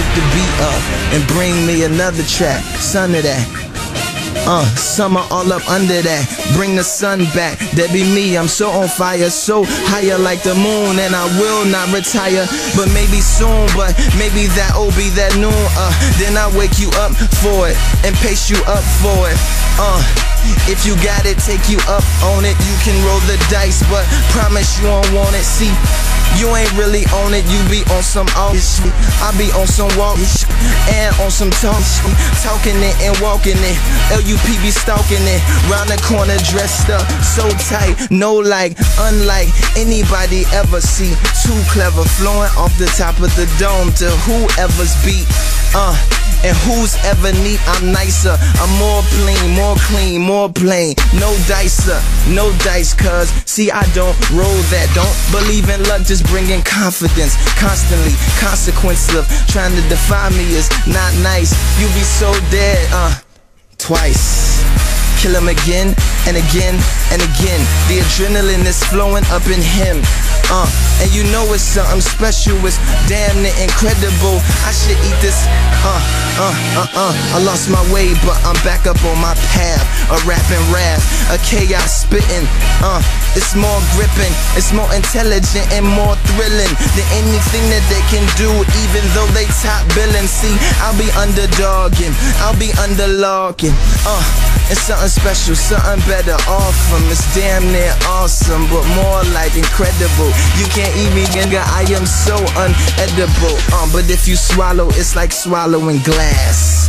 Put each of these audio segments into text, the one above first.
switch the beat up and bring me another track. Son of that. Uh, summer all up under that. Bring the sun back. That be me. I'm so on fire, so higher like the moon, and I will not retire. But maybe soon, but maybe that will be that noon. Uh, then I wake you up for it and pace you up for it. Uh, if you got it, take you up on it. You can roll the dice, but promise you won't want it. See. You ain't really on it, you be on some off. I be on some walk and on some talk. Talking it and walking it. LUP be stalking it. Round the corner dressed up, so tight. No like, unlike anybody ever see. Too clever, flowing off the top of the dome to whoever's beat. Uh, and who's ever neat, I'm nicer. I'm more plain, more clean, more plain. No dicer, no dice, cuz. See, I don't roll that. Don't believe in luck, just bring in confidence. Constantly, consequence of trying to defy me is not nice. You be so dead, uh, twice. Kill him again and again and again. The adrenaline is flowing up in him. Uh, and you know it's something special, it's damn near incredible. I should eat this. Uh, uh, uh, uh. I lost my way, but I'm back up on my path. A rapping rap, a chaos spitting. Uh, it's more gripping, it's more intelligent and more thrilling than anything that they can do, even though they top billing. See, I'll be underdogging, I'll be underlogging. Uh, it's something special, something better off from. It's damn near awesome, but more like incredible. You can't eat me, nigga. I am so unedible. Um, but if you swallow, it's like swallowing glass.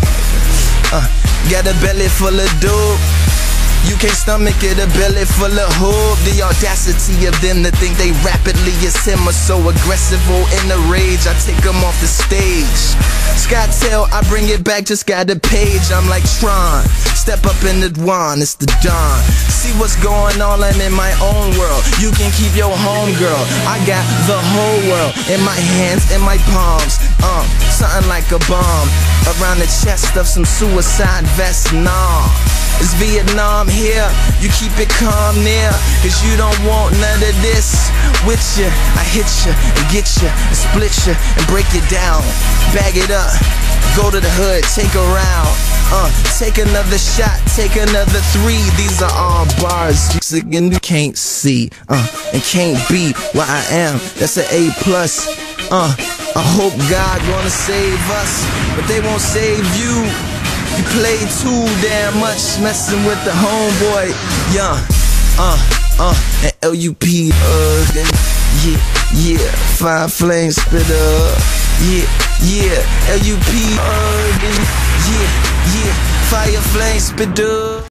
Uh, got a belly full of dope. You can't stomach it, a belly full of hope. The audacity of them to think they rapidly as him so aggressive or in a rage. I take them off the stage. Scott tell, I bring it back, just got a page. I'm like Tron. Step up in the dawn, it's the dawn. See what's going on, I'm in my own world. You can keep your home, girl. I got the whole world in my hands, in my palms. Um, something like a bomb around the chest of some suicide vest. Nah. It's Vietnam here, you keep it calm near. Cause you don't want none of this with you I hit you and get you and split you and break you down. Bag it up, go to the hood, take a round. Uh, take another shot, take another three. These are all bars you can't see, uh, and can't be what I am. That's an A plus, uh. I hope God gonna save us, but they won't save you. Play too damn much, messing with the homeboy. Young, uh, uh, and LUP, uh, yeah, yeah, fire flame spitter. Yeah, yeah, LUP, uh, yeah, yeah, fire flame spitter.